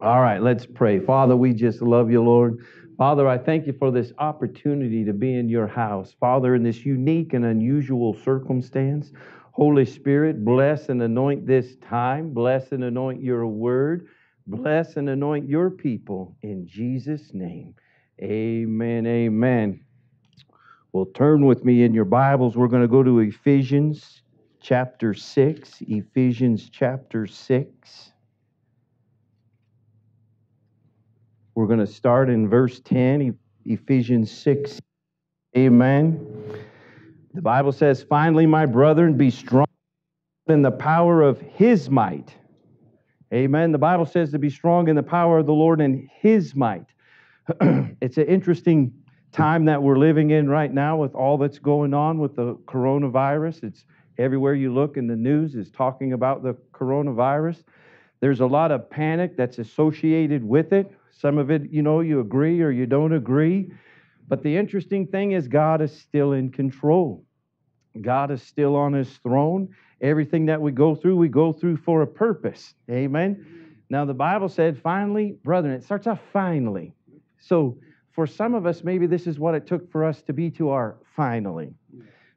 All right, let's pray. Father, we just love you, Lord. Father, I thank you for this opportunity to be in your house. Father, in this unique and unusual circumstance, Holy Spirit, bless and anoint this time. Bless and anoint your word. Bless and anoint your people in Jesus' name. Amen. Amen. Well, turn with me in your Bibles. We're going to go to Ephesians chapter 6. Ephesians chapter 6. We're going to start in verse 10, Ephesians 6. Amen. The Bible says, Finally, my brethren, be strong in the power of his might. Amen. The Bible says to be strong in the power of the Lord and his might. it's an interesting time that we're living in right now with all that's going on with the coronavirus. It's everywhere you look in the news is talking about the coronavirus. There's a lot of panic that's associated with it. Some of it, you know, you agree or you don't agree. But the interesting thing is, God is still in control. God is still on his throne. Everything that we go through, we go through for a purpose. Amen. Now, the Bible said, finally, brethren, it starts off finally. So, for some of us, maybe this is what it took for us to be to our finally.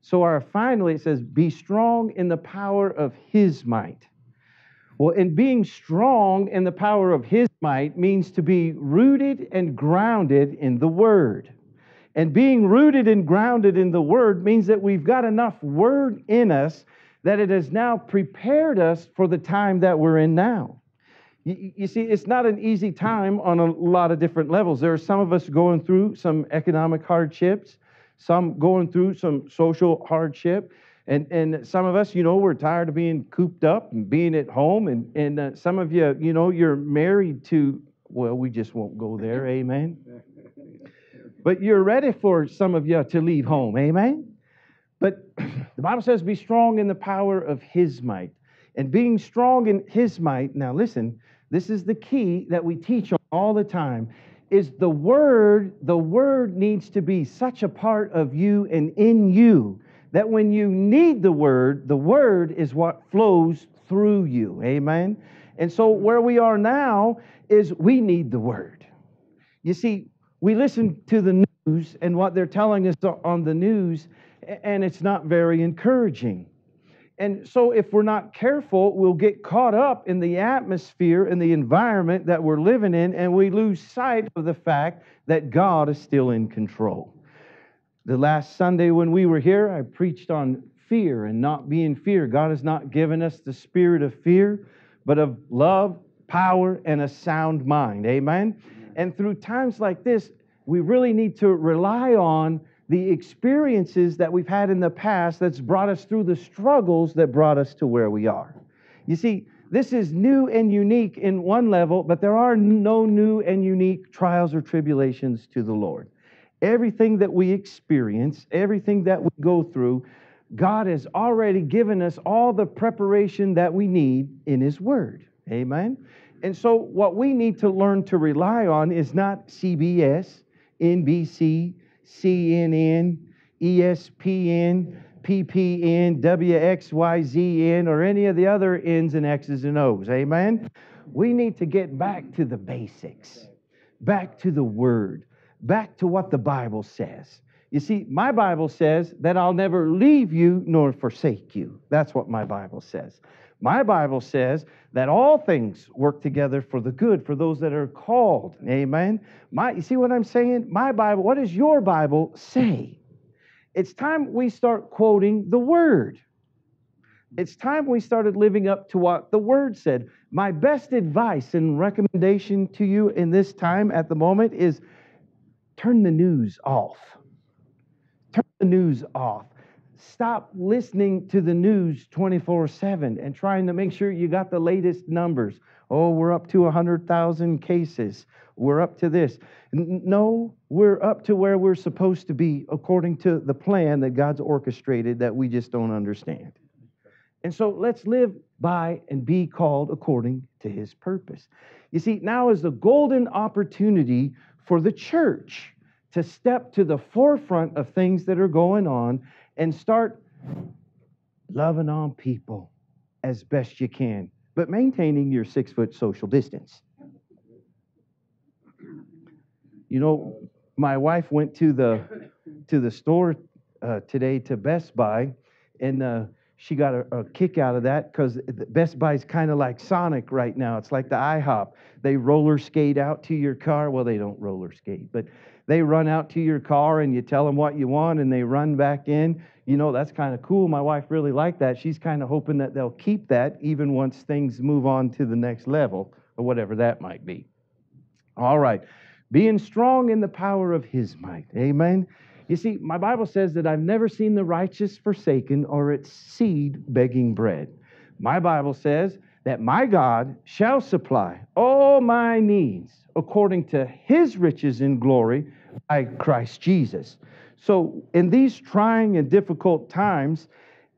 So, our finally, it says, be strong in the power of his might. Well, in being strong in the power of his might means to be rooted and grounded in the word. And being rooted and grounded in the word means that we've got enough word in us that it has now prepared us for the time that we're in now. You, you, see, it's not an easy time on a lot of different levels. There are some of us going through some economic hardships, some going through some social hardship. And, and some of us, you know, we're tired of being cooped up and being at home. And, and uh, some of you, you know, you're married to, well, we just won't go there, amen. But you're ready for some of you to leave home, amen. But the Bible says, be strong in the power of his might. And being strong in his might, now listen, this is the key that we teach all the time is the word the word needs to be such a part of you and in you that when you need the word, the word is what flows through you. Amen. And so where we are now is we need the word. You see, we listen to the news and what they're telling us on the news, and it's not very encouraging. And so, if we're not careful, we'll get caught up in the atmosphere and the environment that we're living in, and we lose sight of the fact that God is still in control. The last Sunday when we were here, I preached on fear and not being fear. God has not given us the spirit of fear, but of love, power, and a sound mind. Amen? And through times like this, we really need to rely on the experiences that we've had in the past that's brought us through the struggles that brought us to where we are. You see, this is new and unique in one level, but there are no new and unique trials or tribulations to the Lord. Everything that we experience, everything that we go through, God has already given us all the preparation that we need in His Word. Amen. And so, what we need to learn to rely on is not CBS, NBC, CNN, ESPN, PPN, WXYZN, or any of the other N's and X's and O's. Amen. We need to get back to the basics, back to the Word back to what the Bible says. You see, my Bible says that I'll never leave you nor forsake you. That's what my Bible says. My Bible says that all things work together for the good for those that are called. Amen. My, you see what I'm saying? My Bible, what does your Bible say? It's time we start quoting the Word. It's time we started living up to what the Word said. My best advice and recommendation to you in this time at the moment is Turn the news off. Turn the news off. Stop listening to the news 24 7 and trying to make sure you got the latest numbers. Oh, we're up to 100,000 cases. We're up to this. No, we're up to where we're supposed to be according to the plan that God's orchestrated that we just don't understand. And so let's live by and be called according to his purpose. You see, now is the golden opportunity for the church to step to the forefront of things that are going on and start loving on people as best you can, but maintaining your six foot social distance. You know, my wife went to the to the store uh, today to Best Buy, and uh, she got a, a, kick out of that because Best Buy's kind of like Sonic right now. It's like the IHOP. They roller skate out to your car. Well, they don't roller skate, but they run out to your car and you tell them what you want and they run back in. You know, that's kind of cool. My wife really liked that. She's kind of hoping that they'll keep that even once things move on to the next level or whatever that might be. All right. Being strong in the power of his might. Amen. You see, my Bible says that I've never seen the righteous forsaken or its seed begging bread. My Bible says that my God shall supply all my needs according to his riches in glory by Christ Jesus. So, in these trying and difficult times,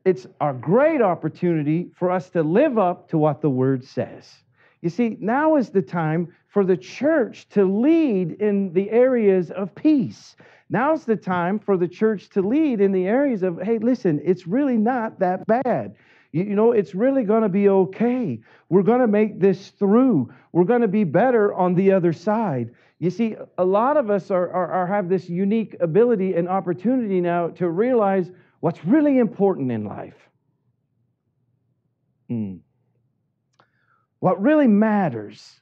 it's a great opportunity for us to live up to what the word says. You see, now is the time for the church to lead in the areas of peace. Now's the time for the church to lead in the areas of, hey, listen, it's really not that bad. You, you know, it's really going to be okay. We're going to make this through. We're going to be better on the other side. You see, a lot of us are, are, are have this unique ability and opportunity now to realize what's really important in life. Mm. What really matters.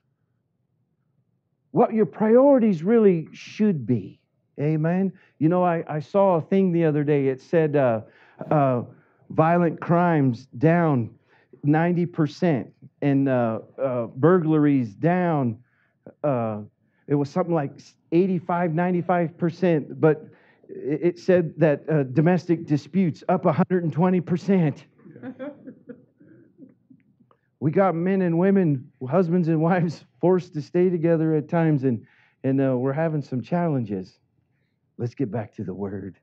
What your priorities really should be. Amen. You know, I, I saw a thing the other day. It said uh, uh, violent crimes down 90%, and uh, uh burglaries down, uh, it was something like 85, 95%, but it said that uh, domestic disputes up 120%. we got men and women, husbands and wives, forced to stay together at times, and, and we're having some challenges. Let's get back to the word.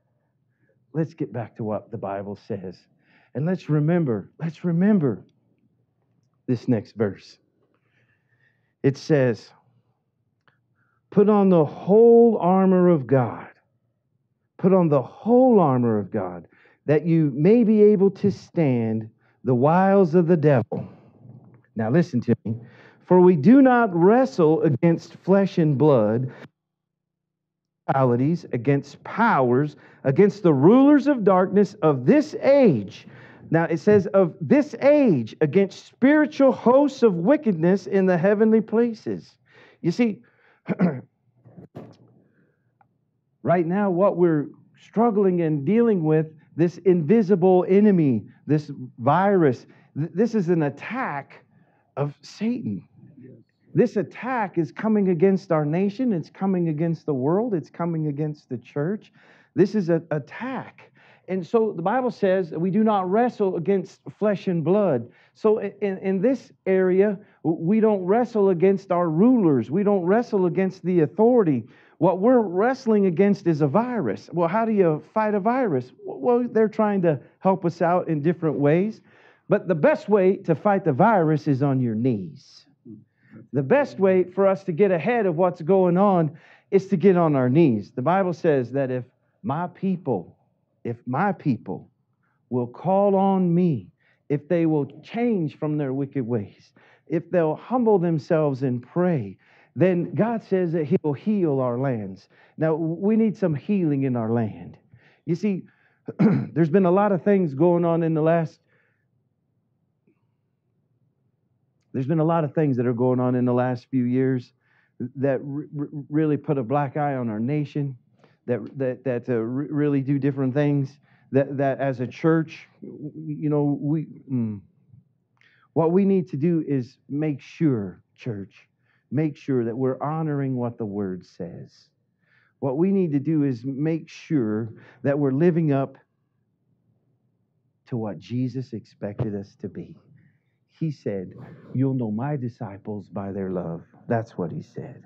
Let's get back to what the Bible says. And let's remember, let's remember this next verse. It says, Put on the whole armor of God. Put on the whole armor of God, that you may be able to stand the wiles of the devil. Now, listen to me. For we do not wrestle against flesh and blood, against powers, against the rulers of darkness of this age. Now it says, of this age, against spiritual hosts of wickedness in the heavenly places. You see, right now, what we're struggling and dealing with, this invisible enemy, this virus, this is an attack of Satan. This attack is coming against our nation, it's coming against the world, it's coming against the church. This is an attack. And so the Bible says we do not wrestle against flesh and blood. So in, in this area, we don't wrestle against our rulers, we don't wrestle against the authority. What we're wrestling against is a virus. Well, how do you fight a virus? Well, they're trying to help us out in different ways. But the best way to fight the virus is on your knees. The best way for us to get ahead of what's going on is to get on our knees. The Bible says that if my people, if my people will call on me, if they will change from their wicked ways, if they'll humble themselves and pray, then God says that He'll heal our lands. Now, we need some healing in our land. You see, there's been a lot of things going on in the last There's been a lot of things that are going on in the last few years that really put a black eye on our nation, that that that uh, really do different things. That that as a church, you know, we mm, what we need to do is make sure, church, make sure that we're honoring what the Word says. What we need to do is make sure that we're living up to what Jesus expected us to be. He said, You'll know my disciples by their love. That's what he said.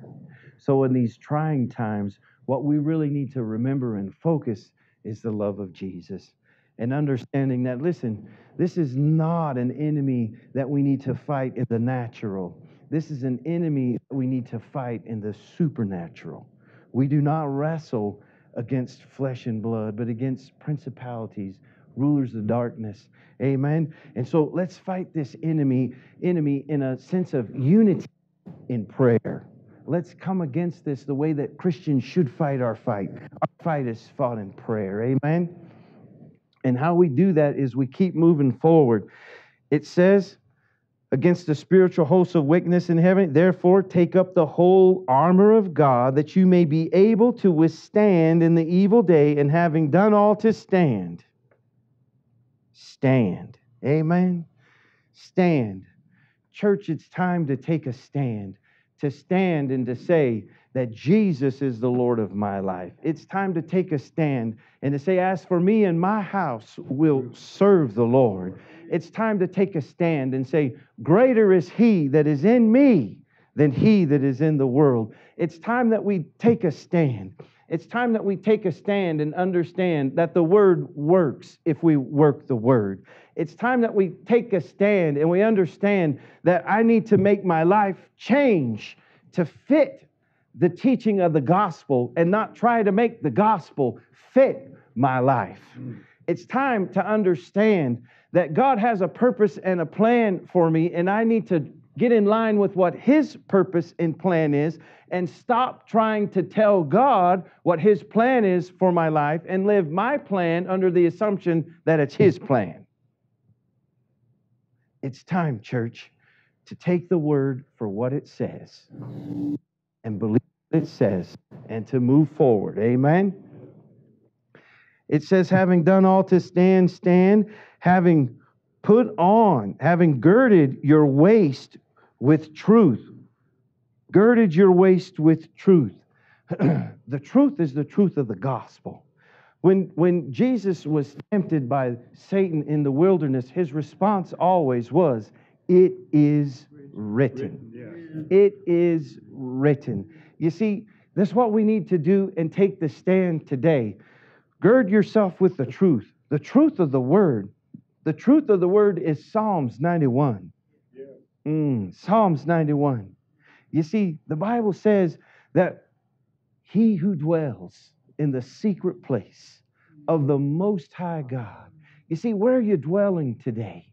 So, in these trying times, what we really need to remember and focus is the love of Jesus and understanding that, listen, this is not an enemy that we need to fight in the natural. This is an enemy that we need to fight in the supernatural. We do not wrestle against flesh and blood, but against principalities, rulers of darkness. Amen. And so let's fight this enemy, enemy in a sense of unity in prayer. let's come against this the way that Christians should fight our fight. Our fight is fought in prayer. Amen. And how we do that is we keep moving forward. It says, against the spiritual hosts of wickedness in heaven. Therefore, take up the whole armor of God that you may be able to withstand in the evil day, and having done all to stand, stand. Amen. Stand. Church, it's time to take a stand, to stand and to say that Jesus is the Lord of my life. It's time to take a stand and to say, As for me and my house, will serve the Lord it's time to take a stand and say, Greater is He that is in me than He that is in the world. It's time that we take a stand. It's time that we take a stand and understand that the Word works if we work the Word. It's time that we take a stand and we understand that I need to make my life change to fit the teaching of the gospel and not try to make the gospel fit my life. It's time to understand that God has a purpose and a plan for me, and I need to get in line with what His purpose and plan is and stop trying to tell God what His plan is for my life and live my plan under the assumption that it's His plan. It's time, church, to take the word for what it says and believe what it says and to move forward. Amen. It says, having done all to stand, stand having put on, having girded your waist with truth. Girded your waist with truth. the truth is the truth of the gospel. When, when Jesus was tempted by Satan in the wilderness, his response always was, It is written. It is written. You see, that's what we need to do and take the stand today. Gird yourself with the truth, the truth of the word. The truth of the word is Psalms 91. Mm, Psalms 91. You see, the Bible says that he who dwells in the secret place of the Most High God. You see, where are you dwelling today?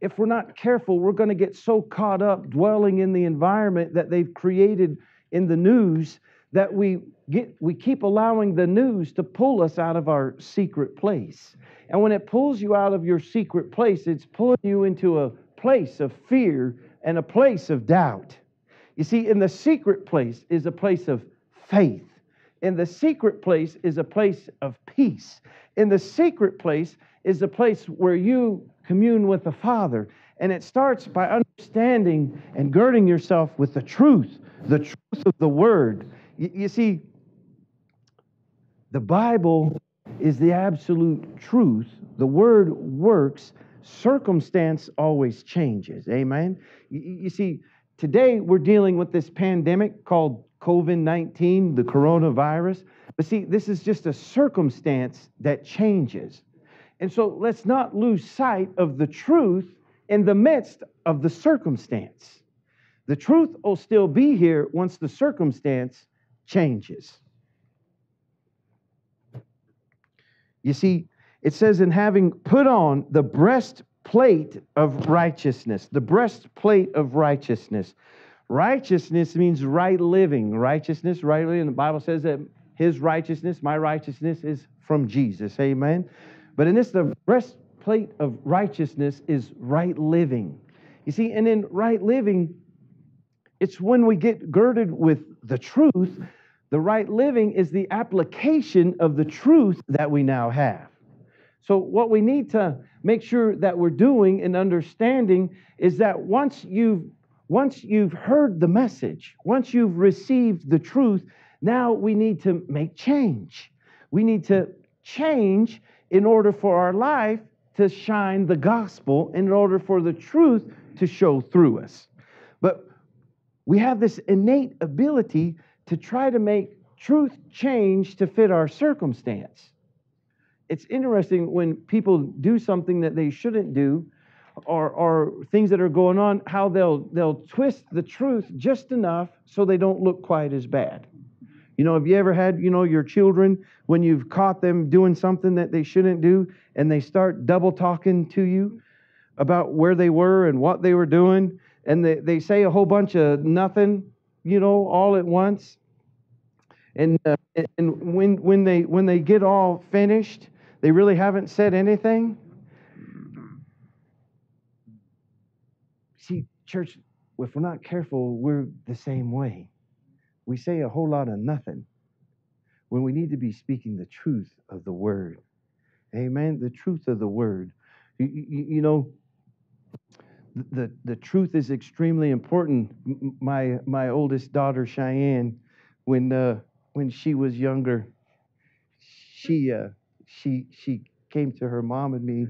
If we're not careful, we're going to get so caught up dwelling in the environment that they've created in the news that we get we keep allowing the news to pull us out of our secret place. And when it pulls you out of your secret place, it's pulling you into a place of fear and a place of doubt. You see, in the secret place is a place of faith. In the secret place is a place of peace. In the secret place is a place where you commune with the Father. And it starts by understanding and girding yourself with the truth, the truth of the Word. You, see, the Bible is the absolute truth. The word works, circumstance always changes. Amen. You, see, today we're dealing with this pandemic called COVID 19, the coronavirus. But see, this is just a circumstance that changes. And so let's not lose sight of the truth in the midst of the circumstance. The truth will still be here once the circumstance changes. You see, it says, in having put on the breastplate of righteousness, the breastplate of righteousness. Righteousness means right living. Righteousness, right living. The Bible says that his righteousness, my righteousness, is from Jesus. Amen. But in this, the breastplate of righteousness is right living. You see, and in right living, it's when we get girded with the truth the right living is the application of the truth that we now have. So, what we need to make sure that we're doing and understanding is that once you've once you've heard the message, once you've received the truth, now we need to make change. We need to change in order for our life to shine the gospel, in order for the truth to show through us. But we have this innate ability to try to make truth change to fit our circumstance. It's interesting when people do something that they shouldn't do or, or things that are going on, how they'll, they'll twist the truth just enough so they don't look quite as bad. You know, have you ever had, you know, your children when you've caught them doing something that they shouldn't do and they start double talking to you about where they were and what they were doing and they, they say a whole bunch of nothing you know, all at once. And, uh, and when, when, they, when they get all finished, they really haven't said anything. See, church, if we're not careful, we're the same way. We say a whole lot of nothing when we need to be speaking the truth of the word. Amen. The truth of the word. You, you, you know, the, the truth is extremely important. My, my oldest daughter, Cheyenne, when, uh, when she was younger, she, uh, she, she came to her mom and me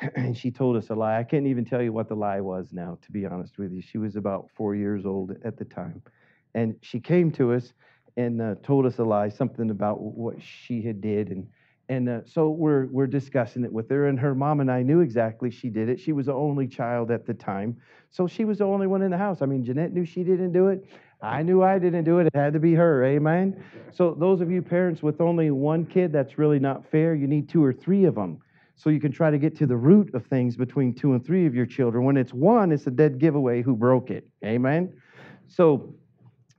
and she told us a lie. I can't even tell you what the lie was now, to be honest with you. She was about four years old at the time. And she came to us and uh, told us a lie, something about what she had did. And, and uh, so we're, we're discussing it with her. And her mom and I knew exactly she did it. She was the only child at the time. So she was the only one in the house. I mean, Jeanette knew she didn't do it. I knew I didn't do it. It had to be her. Amen. So, those of you parents with only one kid, that's really not fair. You need two or three of them so you can try to get to the root of things between two and three of your children. When it's one, it's a dead giveaway who broke it. Amen? So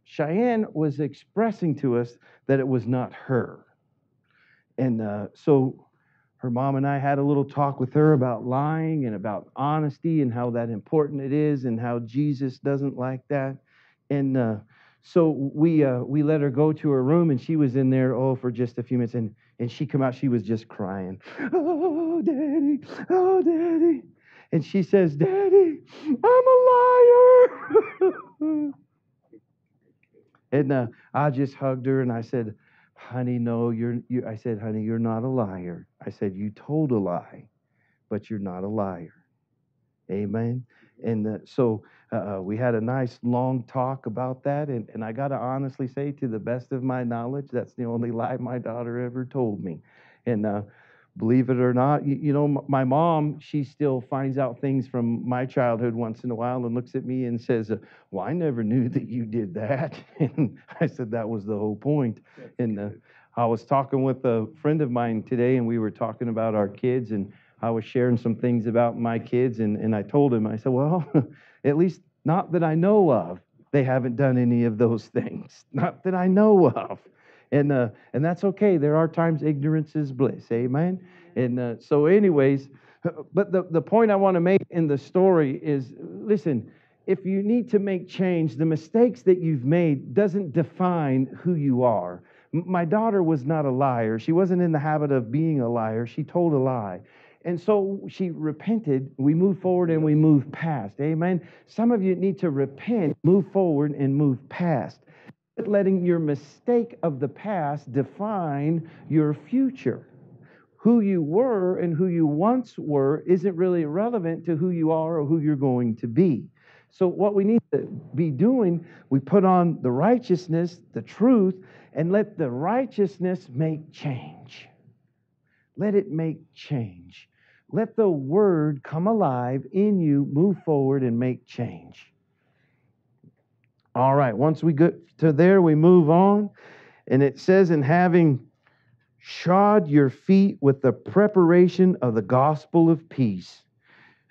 Cheyenne was expressing to us that it was not her. And uh, so her mom and I had a little talk with her about lying and about honesty and how that important it is and how Jesus doesn't like that. And uh, so we uh, we let her go to her room and she was in there oh for just a few minutes and and she come out she was just crying. Oh daddy oh daddy. And she says daddy i'm a liar. And uh, i just hugged her and i said honey no you're you, i said honey you're not a liar. I said you told a lie but you're not a liar. Amen? And uh, so uh, we had a nice long talk about that. And, and I got to honestly say, to the best of my knowledge, that's the only lie my daughter ever told me. And uh, believe it or not, you, you, know, my mom, she still finds out things from my childhood once in a while and looks at me and says, uh, Well, I never knew that you did that. And I said, That was the whole point. And uh, I was talking with a friend of mine today, and we were talking about our kids. and I was sharing some things about my kids, and, and I told him, I said, Well, at least not that I know of, they haven't done any of those things. Not that I know of. And, uh, and that's okay. There are times ignorance is bliss. Amen. And uh, so, anyways, but the, the point I want to make in the story is listen, if you need to make change, the mistakes that you've made doesn't define who you are. My daughter was not a liar. She wasn't in the habit of being a liar. She told a lie. And so she repented. We move forward and we move past. Amen. Some of you need to repent, move forward, and move past. But Letting your mistake of the past define your future. Who you were and who you once were isn't really relevant to who you are or who you're going to be. So, what we need to be doing, we put on the righteousness, the truth, and let the righteousness make change. Let it make change. Let the word come alive in you, move forward, and make change. All right, once we get to there, we move on. And it says, in having shod your feet with the preparation of the gospel of peace.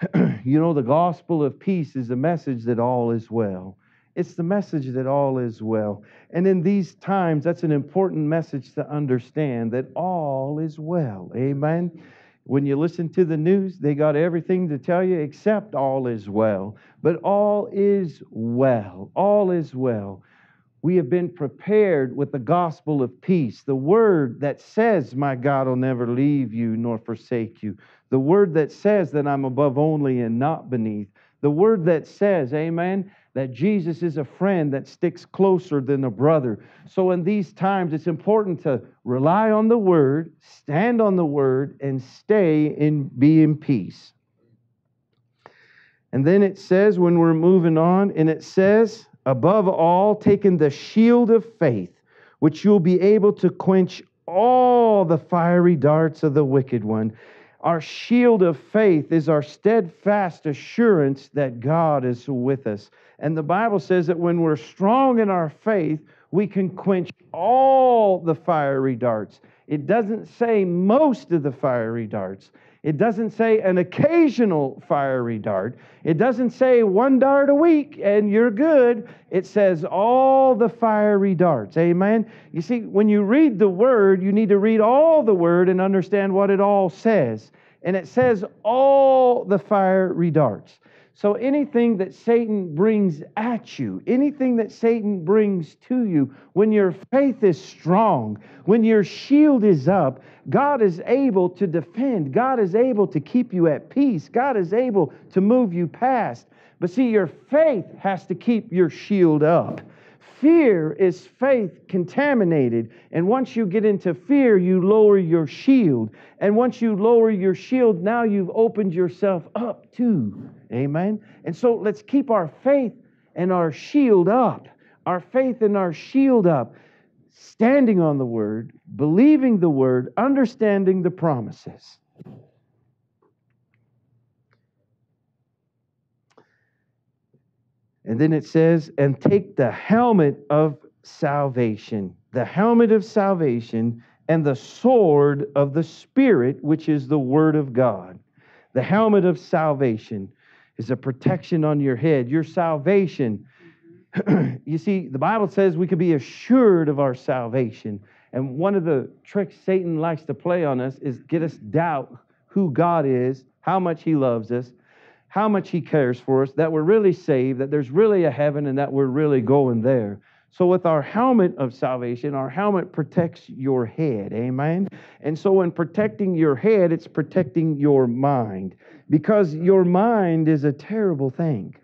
you know, the gospel of peace is the message that all is well. It's the message that all is well. And in these times, that's an important message to understand that all is well. Amen. When you listen to the news, they got everything to tell you except all is well. But all is well. All is well. We have been prepared with the gospel of peace, the word that says, My God will never leave you nor forsake you, the word that says that I'm above only and not beneath, the word that says, Amen, that Jesus is a friend that sticks closer than a brother. So, in these times, it's important to rely on the word, stand on the word, and stay and be in peace. And then it says, when we're moving on, and it says, above all, taking the shield of faith, which you'll be able to quench all the fiery darts of the wicked one our shield of faith is our steadfast assurance that God is with us. And the Bible says that when we're strong in our faith, we can quench all the fiery darts. It doesn't say most of the fiery darts. It doesn't say an occasional fiery dart. It doesn't say one dart a week and you're good. It says all the fiery darts. Amen. You see, when you read the word, you need to read all the word and understand what it all says. And it says all the fiery darts. So anything that Satan brings at you, anything that Satan brings to you, when your faith is strong, when your shield is up, God is able to defend. God is able to keep you at peace. God is able to move you past. But see, your faith has to keep your shield up. Fear is faith contaminated. And once you get into fear, you lower your shield. And once you lower your shield, now you've opened yourself up to. Amen. And so let's keep our faith and our shield up. Our faith and our shield up. Standing on the word, believing the word, understanding the promises. And then it says, and take the helmet of salvation, the helmet of salvation, and the sword of the Spirit, which is the Word of God. The helmet of salvation is a protection on your head. Your salvation, you see, the Bible says we can be assured of our salvation. And one of the tricks Satan likes to play on us is get us doubt who God is, how much He loves us, how much He cares for us, that we're really saved, that there's really a heaven, and that we're really going there. So, with our helmet of salvation, our helmet protects your head. Amen. And so, in protecting your head, it's protecting your mind because your mind is a terrible thing.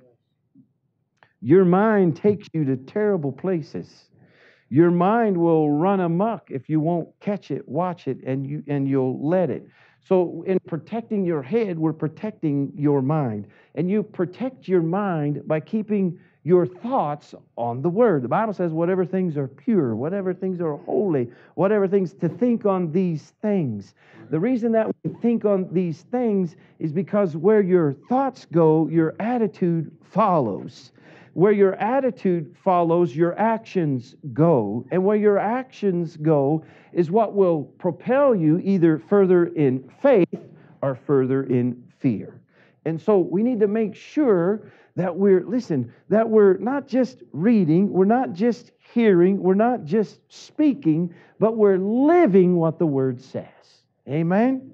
Your mind takes you to terrible places. Your mind will run amok if you won't catch it, watch it, and, you, and you'll let it. So, in protecting your head, we're protecting your mind. And you protect your mind by keeping your thoughts on the Word. The Bible says, whatever things are pure, whatever things are holy, whatever things to think on these things. The reason that we think on these things is because where your thoughts go, your attitude follows. Where your attitude follows, your actions go. And where your actions go is what will propel you either further in faith or further in fear. And so we need to make sure that we're, listen, that we're not just reading, we're not just hearing, we're not just speaking, but we're living what the Word says. Amen?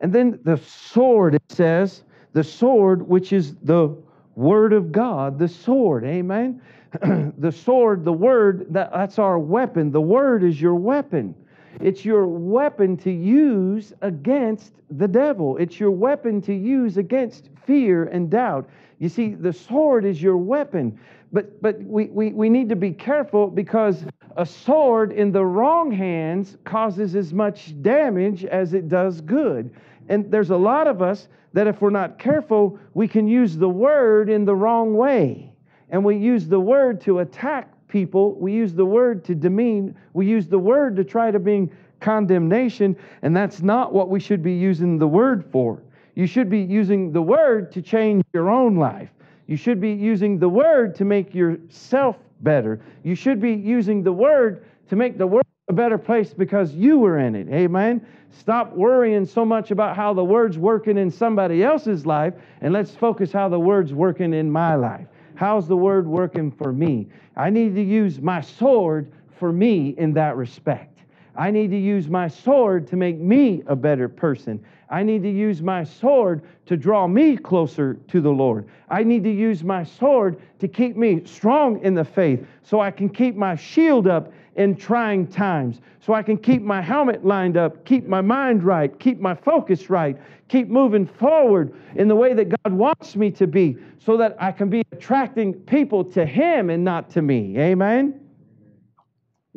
And then the sword, it says, the sword, which is the Word of God, the sword. Amen. the sword, the Word, that, that's our weapon. The Word is your weapon. It's your weapon to use against the devil. It's your weapon to use against fear and doubt. You see, the sword is your weapon. But, but we, we, we need to be careful because a sword in the wrong hands causes as much damage as it does good. And there's a lot of us that if we're not careful, we can use the word in the wrong way. And we use the word to attack people, we use the word to demean, we use the word to try to bring condemnation, and that's not what we should be using the word for. You should be using the word to change your own life. You should be using the word to make yourself better. You should be using the word to make the world a better place because you were in it. Amen. Stop worrying so much about how the word's working in somebody else's life and let's focus how the word's working in my life. How's the word working for me? I need to use my sword for me in that respect. I need to use my sword to make me a better person. I need to use my sword to draw me closer to the Lord. I need to use my sword to keep me strong in the faith so I can keep my shield up in trying times, so I can keep my helmet lined up, keep my mind right, keep my focus right, keep moving forward in the way that God wants me to be, so that I can be attracting people to Him and not to me. Amen?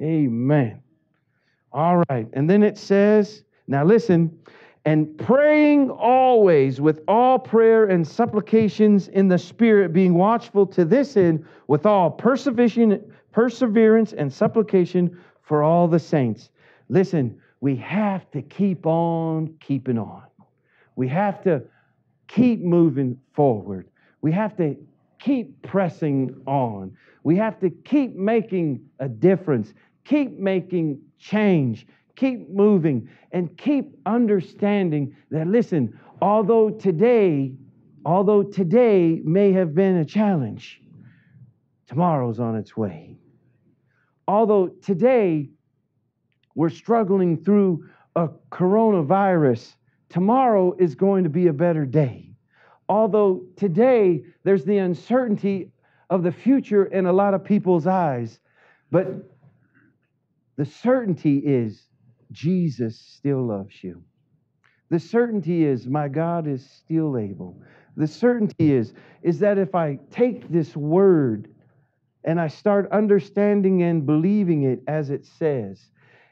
Amen. All right. And then it says, now listen, and praying always with all prayer and supplications in the Spirit, being watchful to this end with all perseverance, perseverance and supplication for all the saints. Listen, we have to keep on keeping on. We have to keep moving forward. We have to keep pressing on. We have to keep making a difference, keep making change, keep moving, and keep understanding that, listen, although today, although today may have been a challenge, tomorrow's on its way. Although today we're struggling through a coronavirus, tomorrow is going to be a better day. Although today there's the uncertainty of the future in a lot of people's eyes, but the certainty is Jesus still loves you. The certainty is my God is still able. The certainty is is that if I take this word and I start understanding and believing it as it says,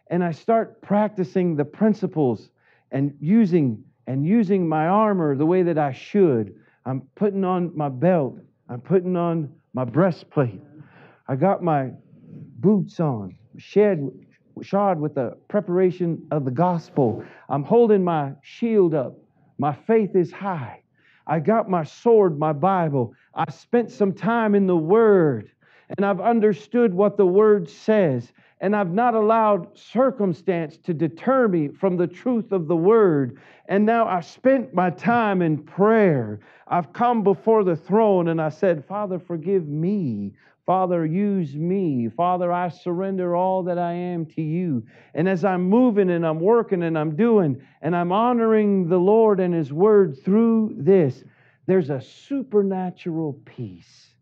and I start practicing the principles and using and using my armor the way that I should, I'm putting on my belt, I'm putting on my breastplate. I got my boots on, shed, shod with the preparation of the gospel. I'm holding my shield up. My faith is high. I got my sword, my Bible. I spent some time in the Word and I've understood what the Word says. And I've not allowed circumstance to deter me from the truth of the Word. And now I spent my time in prayer. I've come before the throne and I said, Father, forgive me Father, use me. Father, I surrender all that I am to you. And as I'm moving and I'm working and I'm doing and I'm honoring the Lord and His Word through this, there's a supernatural peace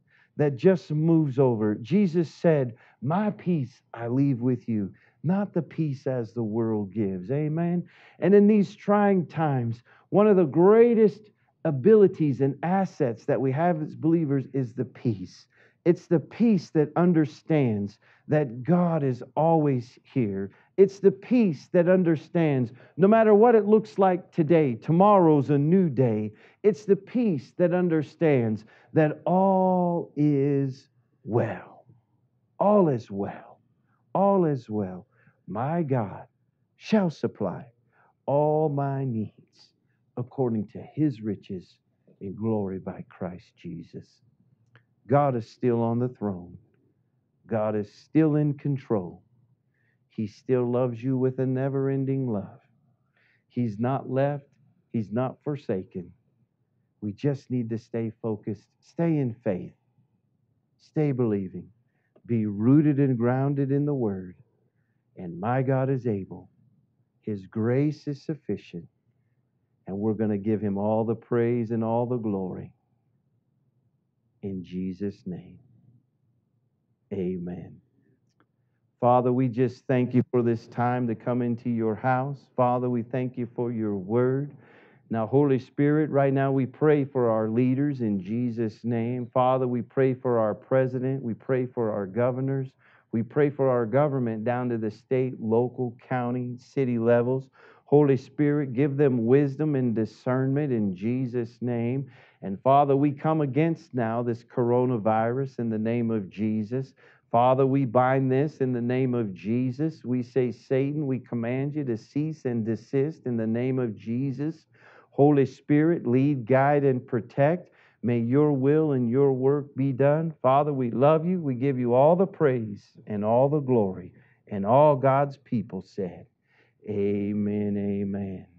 that just moves over. Jesus said, My peace I leave with you, not the peace as the world gives. Amen. And in these trying times, one of the greatest abilities and assets that we have as believers is the peace. It's the peace that understands that God is always here. It's the peace that understands no matter what it looks like today, tomorrow's a new day. It's the peace that understands that all is well. All is well. All is well. My God shall supply all my needs according to his riches in glory by Christ Jesus. God is still on the throne. God is still in control. He still loves you with a never ending love. He's not left, He's not forsaken. We just need to stay focused, stay in faith, stay believing, be rooted and grounded in the Word. And my God is able. His grace is sufficient. And we're going to give Him all the praise and all the glory in Jesus' name. Amen. Father, we just thank you for this time to come into your house. Father, we thank you for your word. Now, Holy Spirit, right now we pray for our leaders in Jesus' name. Father, we pray for our president. We pray for our governors. We pray for our government down to the state, local, county, city levels. Holy Spirit, give them wisdom and discernment in Jesus' name. And Father, we come against now this coronavirus in the name of Jesus. Father, we bind this in the name of Jesus. We say, Satan, we command you to cease and desist in the name of Jesus. Holy Spirit, lead, guide, and protect. May your will and your work be done. Father, we love you. We give you all the praise and all the glory. And all God's people said, Amen, amen.